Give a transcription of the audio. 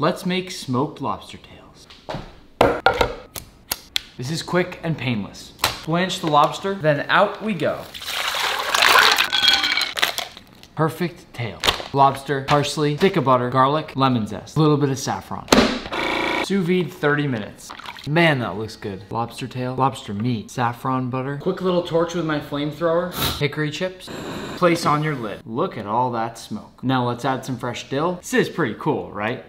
Let's make smoked lobster tails. This is quick and painless. Blanch the lobster, then out we go. Perfect tail. Lobster, parsley, stick of butter, garlic, lemon zest, a little bit of saffron. Sous vide 30 minutes. Man, that looks good. Lobster tail, lobster meat, saffron butter. Quick little torch with my flamethrower. Hickory chips. Place on your lid. Look at all that smoke. Now let's add some fresh dill. This is pretty cool, right?